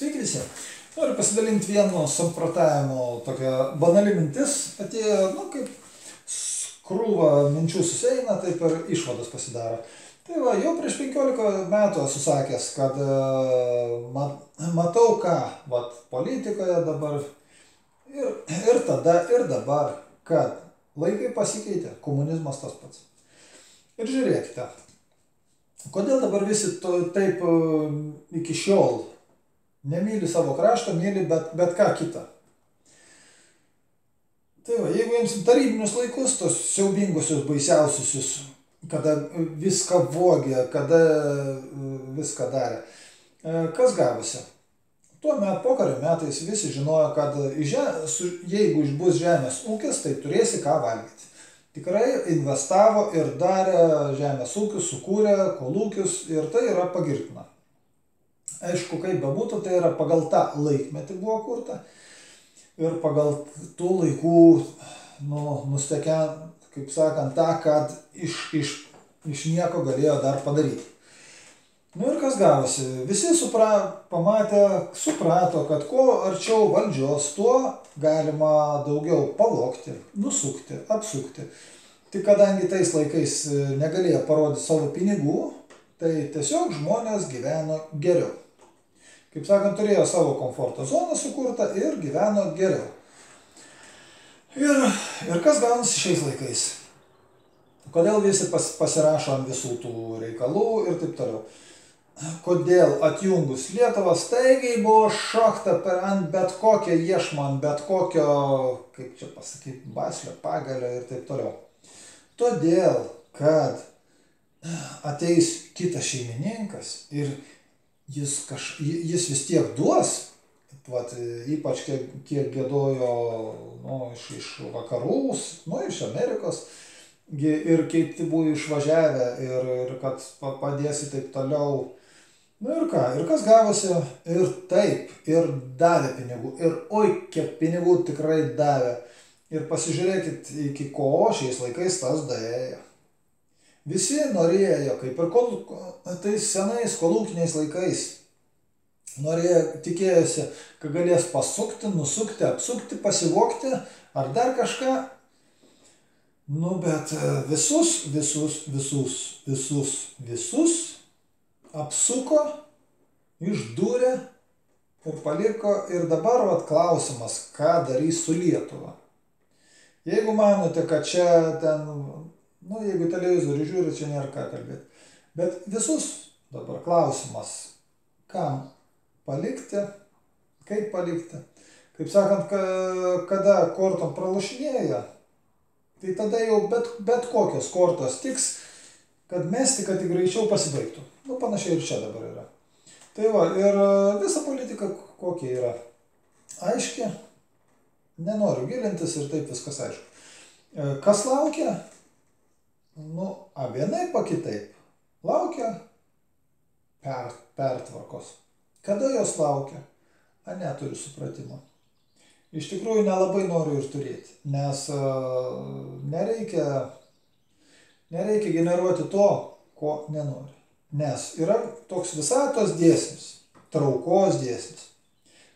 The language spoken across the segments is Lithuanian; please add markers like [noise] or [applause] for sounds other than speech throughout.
Sveiki visi. Noriu pasidalinti vienu samprotavimu. Tokia banali mintis atėjo, nu, kaip krūva minčių susieina, taip ir išvados pasidaro. Tai va, jau prieš 15 metų esu sakęs, kad mat, matau ką, vat, politikoje dabar ir, ir tada, ir dabar, kad laikai pasikeitė, komunizmas tas pats. Ir žiūrėkite, kodėl dabar visi to, taip iki šiol nemyli savo krašto, myli bet, bet ką kitą. Tai va, jeigu jiems tarybinius laikus, tos siaubingusius, baisiausius, kada viską vogė, kada viską darė, kas gavosi? Tuo metu pokario metais visi žinojo, kad jeigu bus žemės ūkis, tai turėsi ką valgyti. Tikrai investavo ir darė žemės ūkius, sukūrė kolūkius ir tai yra pagirtina. Aišku, kaip bebūtų, tai yra pagal tą laikmetį buvo kurta ir pagal tų laikų nu, nustekę, kaip sakant, tą, kad iš, iš, iš nieko galėjo dar padaryti. Nu ir kas gavosi? Visi supra, pamatė, suprato, kad kuo arčiau valdžios, tuo galima daugiau pavokti, nusukti, apsukti. Tik kadangi tais laikais negalėjo parodyti savo pinigų, tai tiesiog žmonės gyveno geriau kaip sakant, turėjo savo komforto zoną sukurtą ir gyveno geriau. Ir, ir kas gaunasi šiais laikais? Kodėl visi pas, pasirašo ant visų tų reikalų ir taip toliau. Kodėl atjungus Lietuvą staigiai buvo šokta per ant bet kokią iešmą, ant bet kokio, kaip čia pasakyti, baslio, pagalio ir taip toliau. Todėl, kad ateis kitas šeimininkas ir jis, kaž, jis vis tiek duos, vat, ypač kiek, kiek gėdojo nu, iš, iš vakarų, nu, iš Amerikos, ir kiti buvo išvažiavę ir, ir kad padėsi taip toliau. Nu ir ką, ir kas gavosi, ir taip, ir davė pinigų, ir oi, kiek pinigų tikrai davė. Ir pasižiūrėkit, iki ko šiais laikais tas daėjo. Visi norėjo, kaip ir kol, tais senais kolūkiniais laikais, norėjo, tikėjosi, kad galės pasukti, nusukti, apsukti, pasivokti ar dar kažką. Nu, bet visus, visus, visus, visus, visus apsuko, išdūrė ir paliko. Ir dabar vat klausimas, ką darys su Lietuva. Jeigu manote, kad čia ten Nu, jeigu televizorių žiūri, čia nėra ką kalbėti. Bet visus dabar klausimas, kam palikti, kaip palikti. Kaip sakant, kada kortom pralašinėja, tai tada jau bet, bet kokios kortos tiks, kad mesti, kad tik greičiau pasibaigtų. Nu, panašiai ir čia dabar yra. Tai va, ir visa politika kokia yra. Aiški, nenoriu gilintis ir taip viskas aišku. Kas laukia? Nu, a vienaip pa kitaip laukia per, pertvarkos. Kada jos laukia? A neturiu supratimo. Iš tikrųjų nelabai noriu ir turėti, nes nereikia, nereikia generuoti to, ko nenori. Nes yra toks visatos dėsnis, traukos dėsnis.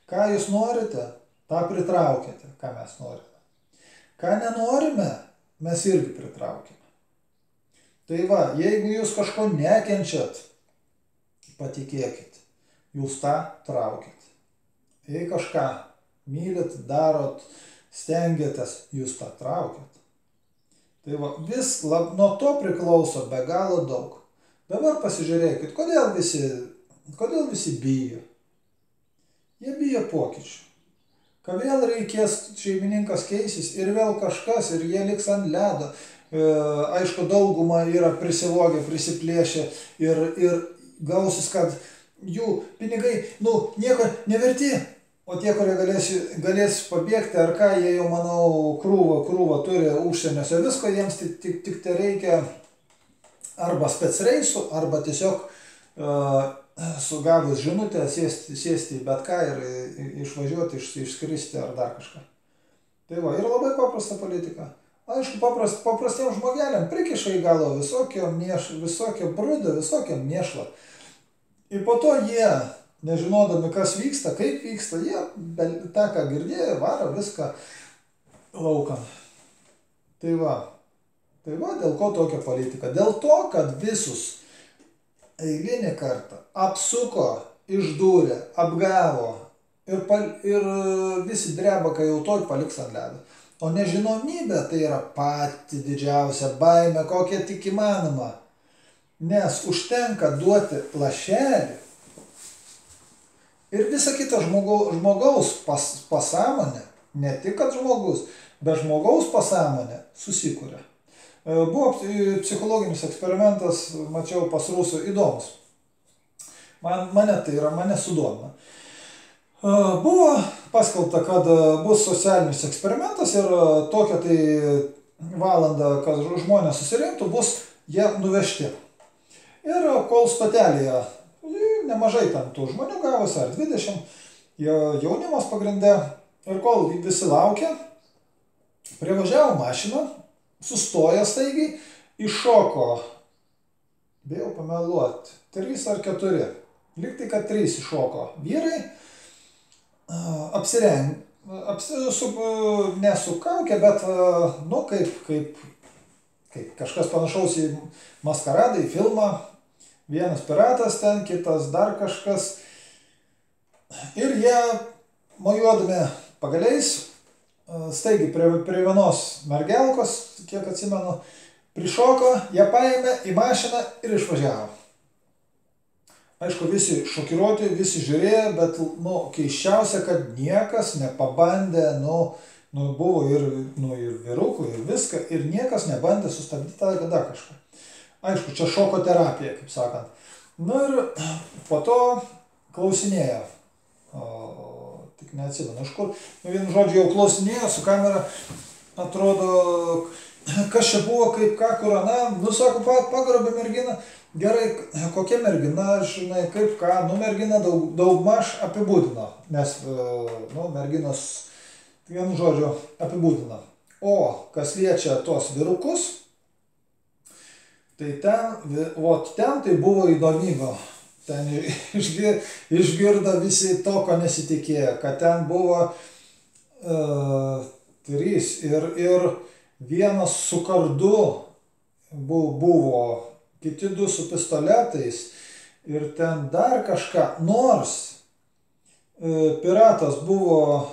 Ką jūs norite, tą pritraukite, ką mes norime. Ką nenorime, mes irgi pritraukime. Tai va, jeigu jūs kažko nekenčiat, patikėkit, jūs tą traukit. Jei kažką mylit, darot, stengiatės, jūs tą traukit. Tai va, vis lab, nuo to priklauso be galo daug. Dabar pasižiūrėkit, kodėl visi, kodėl visi bijo. Jie bijo pokyčių. Kad vėl reikės šeimininkas keisis ir vėl kažkas ir jie liks ant ledo aišku, dauguma yra prisivogę, prisiplėšę ir, ir gausis, kad jų pinigai, nu, nieko neverti, o tie, kurie galės, galės pabėgti ar ką, jie jau, manau, krūvą, krūvą turi užsieniuose visko, jiems tik, tik, tik tai reikia arba specreisų, arba tiesiog uh, sugavus žinutę sėsti, sėsti bet ką ir išvažiuoti, iš, išskristi ar dar kažką. Tai va, yra labai paprasta politika. Aišku, paprast, paprastiem žmogeliam prikiša į galvą visokio, mieš, visokio brudo, visokio mėšlo. Ir po to jie nežinodami, kas vyksta, kaip vyksta, jie tą, ką girdėjo, varo viską laukan. Tai va, tai va, dėl ko tokia politika? Dėl to, kad visus eilinį kartą apsuko, išdūrė, apgavo ir, pal, ir visi dreba, kai jau toj paliks ant ledo. O nežinomybė tai yra pati didžiausia baime, kokia tik įmanoma. Nes užtenka duoti lašelį ir visa kita žmogaus, pas, pasąmonė, ne tik kad žmogus, bet žmogaus pasąmonė susikūrė. E, buvo psichologinis eksperimentas, mačiau pas rusų įdomus. Man, mane tai yra, mane sudomina. Buvo paskelbta, kad bus socialinis eksperimentas ir tokią tai valandą, kad žmonės susirinktų, bus jie nuvežti. Ir kol stotelėje, nemažai ten tų žmonių gavosi, ar 20, jaunimas pagrindė, ir kol visi laukia, privažiavo mašiną, sustoja staigiai, iššoko, bijau pameluoti, 3 ar 4, liktai, kad 3 iššoko vyrai, apsireng, apsi, su, ne su kaukė, bet, nu, kaip, kaip, kaip kažkas panašaus į maskaradą, į filmą. Vienas piratas ten, kitas dar kažkas. Ir jie, mojuodami pagaliais, staigiai prie, prie vienos mergelkos, kiek atsimenu, prišoko, ją paėmė į mašiną ir išvažiavo. Aišku, visi šokiruoti, visi žiūrėjo, bet, nu, keiščiausia, kad niekas nepabandė, nu, nu buvo ir, nu, ir vyrukų, ir viską, ir niekas nebandė sustabdyti tą dar kažką. Aišku, čia šoko terapija, kaip sakant. Nu ir [clears throat] po to klausinėjo, o, tik neatsimenu, iš kur, nu, vienu žodžiu jau klausinėjo su kamera, atrodo, [clears throat] kas čia buvo, kaip ką, kur, na, nu, sako, pagrobė merginą, gerai, kokia mergina, žinai, kaip ką, nu, mergina daug, daug maž apibūdino, nes, e, nu, merginos, vienu žodžiu, apibūdino. O kas liečia tos virukus, tai ten, o ten tai buvo įdomybių. Ten [laughs] išgir, išgirdo visi to, ko nesitikėjo, kad ten buvo uh, trys ir, ir vienas su kardu buvo kiti du su pistoletais ir ten dar kažką, nors e, piratas buvo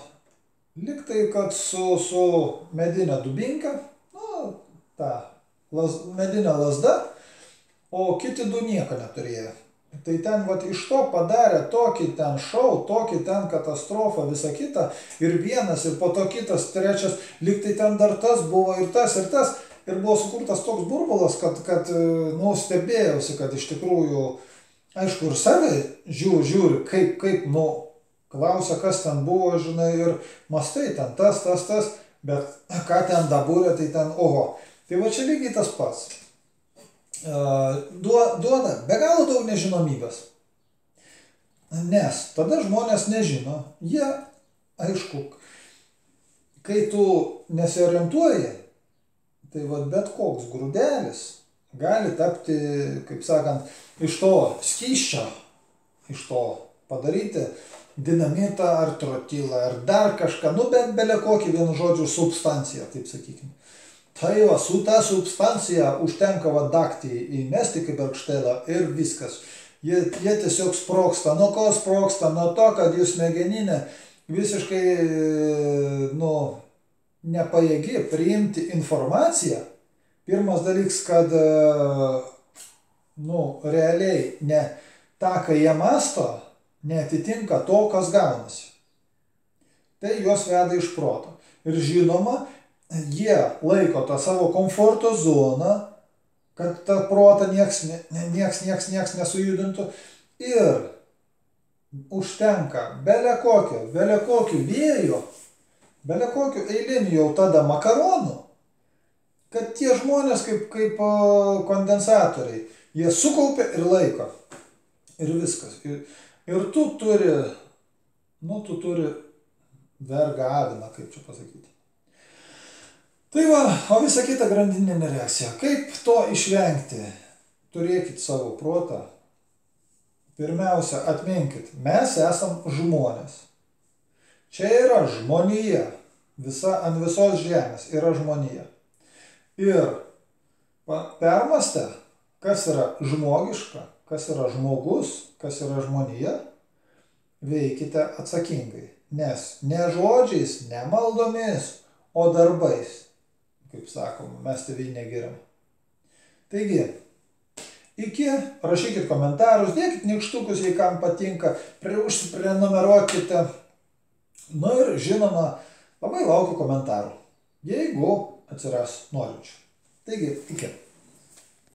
liktai, kad su, su medinė dubinka, nu, ta las, medinė lasda, o kiti du nieko neturėjo. Tai ten vat iš to padarė tokį ten šau, tokį ten katastrofą, visą kitą, ir vienas, ir po to kitas, trečias, liktai ten dar tas buvo, ir tas, ir tas ir buvo sukurtas toks burbulas, kad, kad e, nu, stebėjausi, kad iš tikrųjų, aišku, ir save žiūri, žiūri kaip, kaip, nu, klausia, kas ten buvo, žinai, ir mastai ten tas, tas, tas, bet [clears throat] ką ten daburė, tai ten, oho. Tai va čia lygiai tas pats. E, duoda be galo daug nežinomybės. Nes tada žmonės nežino, jie, aišku, kai tu nesiorientuoji, Tai vad bet koks grūdelis gali tapti, kaip sakant, iš to skyščio, iš to padaryti dinamitą ar trotilą ar dar kažką, nu bent belė kokį vienu žodžiu substanciją, taip sakykime. Tai va, su ta substancija užtenka va daktį įmesti kaip arkštelą ir viskas. Jie, jie tiesiog sproksta. Nuo ko sproksta? Nuo to, kad jūs smegeninė visiškai, nu, nepajėgi priimti informaciją, pirmas dalykas, kad, e, nu, realiai ne tą, ką jie masto, neatitinka to, kas gaunasi. Tai juos veda iš proto. Ir žinoma, jie laiko tą savo komforto zoną, kad tą protą nieks, nieks, nieks, nieks nesujudintų. Ir užtenka belė kokio, belė kokio vėjo bele kokiu eiliniu jau tada makaronų, kad tie žmonės kaip, kaip kondensatoriai, jie sukaupia ir laiko. Ir viskas. Ir, ir tu turi, nu, tu turi vergą aviną, kaip čia pasakyti. Tai va, o visa kita grandininė reakcija. Kaip to išvengti? Turėkit savo protą, pirmiausia atminkit, mes esam žmonės. Čia yra žmonija. Visa ant visos žemės yra žmonija. Ir permastę, kas yra žmogiška, kas yra žmogus, kas yra žmonija, veikite atsakingai. Nes ne žodžiais, ne maldomis, o darbais, kaip sakom, mes tėvynė geriam. Taigi, iki, rašykit komentarus, dėkit nikštukus, jei kam patinka, užsiprenumeruokite. Na ir žinoma, labai laukiu komentarų, jeigu atsiras norinčių. Taigi, iki.